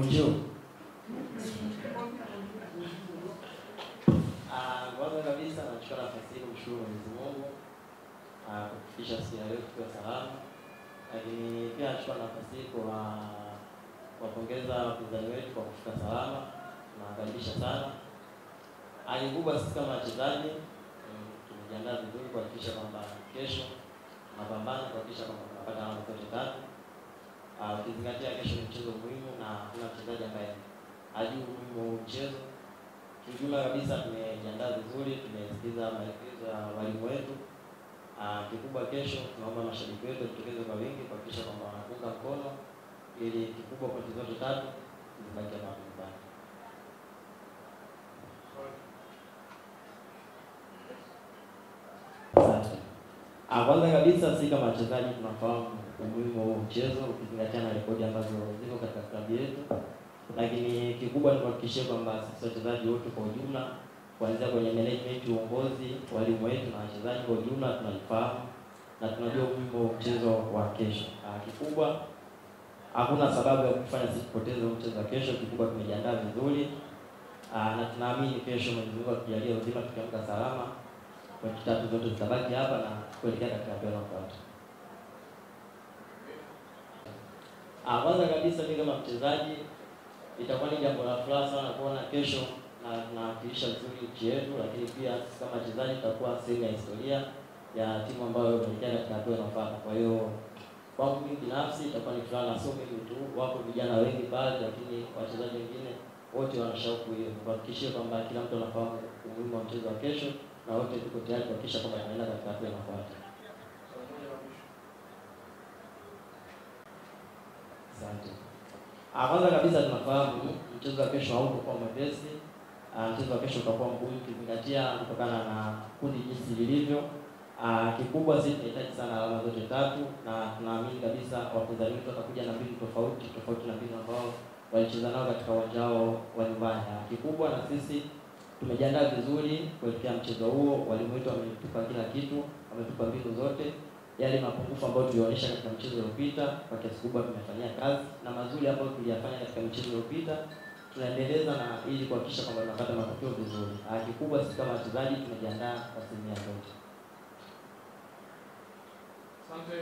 Bonjour. Ah, Kwanza kabisa nachukua nafasi hii kumshukuru Mwenyezi Mungu ah, kwa kufikisha siku ya leo tukiwa salama, lakini pia nachukua nafasi hii kuwapongeza wapinzani wetu kwa kufika salama. Tunawakaribisha sana. Hali kubwa sisi kama wachezaji mm, tumejiandaa vizuri kuhakikisha kwamba kesho tunapambana kuhakikisha kwamba tunapata alama zote tatu. Ah, ukizingatia kesho ni mchezo muhimu na hakuna mchezaji ambaye hajui umuhimu wa mchezo. Kiujumla kabisa tumejiandaa vizuri, tumesikiza maelekezo ya walimu wetu. Ah, kikubwa kesho tunaomba mashabiki wetu wajitokeze kwa wingi kuhakikisha kwamba wanaunga mkono ili kikubwa pointi zote tatu zibaki hapa nyumbani. Asante. Ah, kwanza kabisa sisi kama wachezaji tunafahamu umuhimu wa mchezo ukizingatia na rekodi ambazo ziko katika klabu yetu, lakini kikubwa ni kuhakikishia kwamba sisi wachezaji wote kwa ujumla, kuanzia kwenye management, uongozi, walimu wetu na wachezaji kwa ujumla tunalifahamu na tunajua umuhimu wa mchezo wa kesho. Ah, kikubwa hakuna sababu ya kufanya sisi kupoteza mchezo wa kesho. Kikubwa tumejiandaa vizuri ah, na tunaamini kesho Mwenyezi Mungu akijalia uzima, tukiamka salama, pointi tatu zote zitabaki hapa na kuelekea katika hatua inayofuata. Kwanza kabisa mimi kama mchezaji itakuwa ni jambo la furaha sana kuona kesho na nawakilisha vizuri nchi yetu, lakini pia kama wachezaji tutakuwa sehemu ya historia ya timu ambayo inaelekea katika hatua inayofuata. Kwa hiyo kwangu mimi binafsi itakuwa ni furaha, na sio mimi tu, wapo vijana wengi pale, lakini wachezaji wengine wote wana shauku hiyo, kuhakikishia kwamba kila mtu anafahamu umuhimu wa mchezo wa kesho, na wote tuko tayari kuhakikisha kwamba tunaenda katika hatua inayofuata. Asante. Ah, kwanza kabisa tunafahamu mchezo wa kesho hautakuwa mwepesi. Ah, mchezo wa kesho utakuwa mgumu ukizingatia kutokana na kundi jinsi lilivyo. Ah, kikubwa sisi tunahitaji sana alama zote tatu na tunaamini kabisa wapinzani wetu watakuja na mbinu tofauti tofauti na mbinu ambao walicheza nao katika uwanja wao wa nyumbani. na kikubwa na sisi tumejiandaa vizuri kuelekea mchezo huo. Walimu wetu wametupa kila kitu, wametupa mbinu zote yale mapungufu ambayo tulionyesha katika mchezo uliopita kwa kiasi kubwa tumefanyia kazi, na mazuri ambayo tuliyafanya katika mchezo uliopita tunaendeleza na ili kuhakikisha kwamba tunapata matokeo vizuri. Ah, kikubwa sisi kama wachezaji tumejiandaa asilimia zote. Asante.